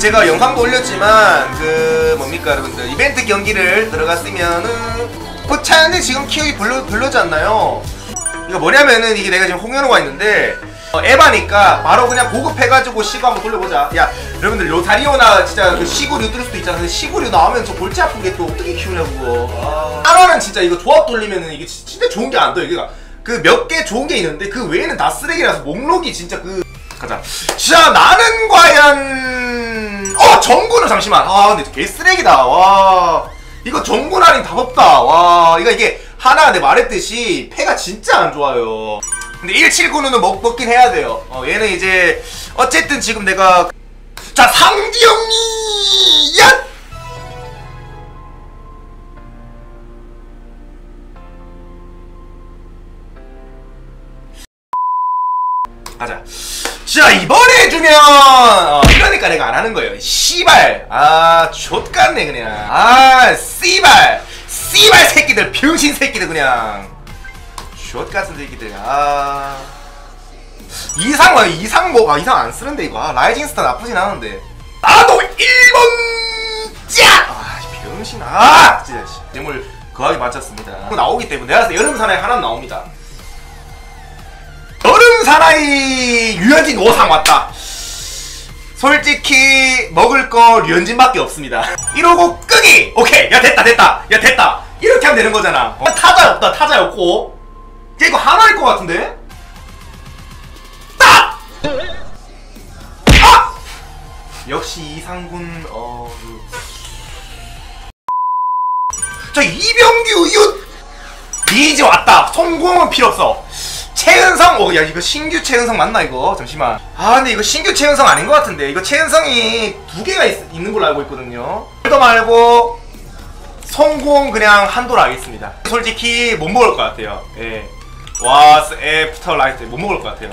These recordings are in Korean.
제가 영상도 올렸지만 그 뭡니까 여러분들 이벤트 경기를 들어갔으면은 그 차는데 지금 키우기 별로 별로지 않나요? 이거 뭐냐면은 이게 내가 지금 홍현우가 있는데 어, 에바니까 바로 그냥 고급해가지고 시구 한번 돌려보자. 야 여러분들 로사리오나 진짜 그 시구류 뜰 수도 있잖아. 근데 시구류 나오면 저 골치 아픈 게 또 어떻게 키우냐고. 하나는 진짜 이거 조합 돌리면은 이게 지- 진짜 좋은 게 안 떠요. 이게 그몇 개 좋은 게 있는데 그 외에는 다 쓰레기라서 목록이 진짜 그 가자. 자 나는 과연 어 정군은 잠시만. 아 근데 개 쓰레기다. 와 이거 정군 아닌 답 없다. 와 이거 이게 하나 내 말했듯이 패가 진짜 안 좋아요. 근데 179는 먹, 먹긴 해야 돼요. 어, 얘는 이제 어쨌든 지금 내가 자 상기영이 야 가자. 자 이번에 주면 어, 이러니까 내가 안 하는 거예요. 씨발. 아 좆같네 그냥. 아 씨발. 씨발 새끼들 병신 새끼들 그냥. 좆같은 새끼들. 아. 이상 와 이상 뭐 아 이상 안 쓰는데 이거. 아, 라이징 스타 나쁘진 않은데. 나도 1번 짜! 아 병신. 아 진짜 씨. 뇌물 거하게 맞췄습니다. 나오기 때문에 내가 여름 사나이 하나 나옵니다 사나이 유현진 5상 왔다. 솔직히 먹을 거 류현진밖에 없습니다. 이러고 끄기! 오케이! 야 됐다 됐다. 야 됐다. 이렇게 하면 되는 거잖아. 어, 타자 없다 타자 없고. 야 이거 하나일 것 같은데? 딱! 아! 역시 이상군 어... 그- 저 이병규 이웃! 이제 왔다. 성공은 필요 없어 최은성? 어야 이거 신규 최은성 맞나 이거? 잠시만. 아 근데 이거 신규 최은성 아닌 것 같은데. 이거 최은성이 두 개가 있, 있는 걸로 알고 있거든요. 이거 말고 성공 그냥 한도로 하겠습니다. 솔직히 못 먹을 것 같아요. 예. 와스 애프터 라이트. 못 먹을 것 같아요.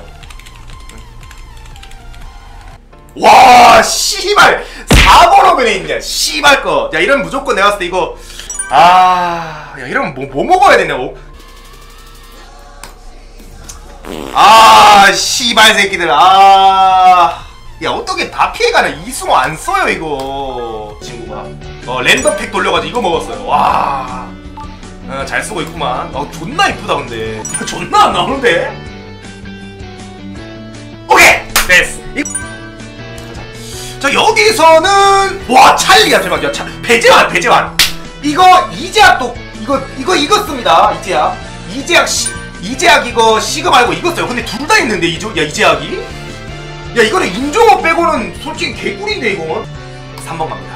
와 씨발. 4번 오면에 있냐 씨발 거 야 이러면 무조건 내가 봤을 때 이거 아 야 이러면 뭐, 뭐 먹어야 되냐? 뭐. 아 씨발 새끼들. 아야 어떻게 다 피해가냐 이승호 안 써요 이거. 친구가. 어 랜덤 팩 돌려가지고 이거 먹었어요. 와. 어, 잘 쓰고 있구만. 어 존나 이쁘다 근데. 존나 안 나오는데? 오케이! 됐어. 이- 자 여기서는 와 찰리야 잠깐 야. 차, 배제환 배제환 이거 이제약 또 이거 이거 이거 씁니다 이제약 이제약 시 이제약 이거 시그 말고 이거 써요. 근데 둘 다 있는데 이조 야 이제약이? 야 이거는 인종업 빼고는 솔직히 개꿀인데 이건 3번 갑니다.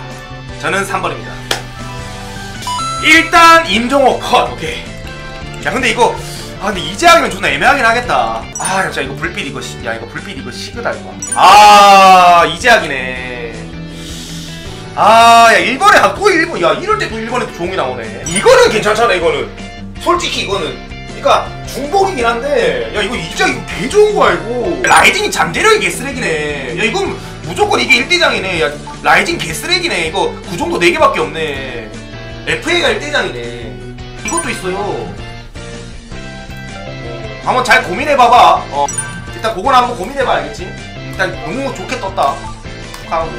저는 3번입니다. 일단 임종호 컷 오케이. 야 근데 이거 아 근데 이제약이면 존나 애매하긴 하겠다. 아 진짜 이거 불빛 이거 시, 야 이거 불빛 이거 시그다 이거. 아 이제약이네. 아야 1번에 아, 또 1번 야 이럴 때 또 1번에 또 종이 나오네. 이거는 괜찮잖아 이거는. 솔직히 이거는 그러니까 중복이긴 한데 야 이거 이자 이거 개 좋은 거 알고 라이징이 잠재력이 개쓰레기네. 야 이건 무조건 이게 1대장이네. 야 라이징 개쓰레기네. 이거 그 구정도 4개밖에 없네. FA가 1대장이네. 이것도 있어요. 어, 한번 잘 고민해봐봐. 어. 일단 그건 한번 고민해봐 알겠지? 일단 너무 좋게 떴다. 축하하고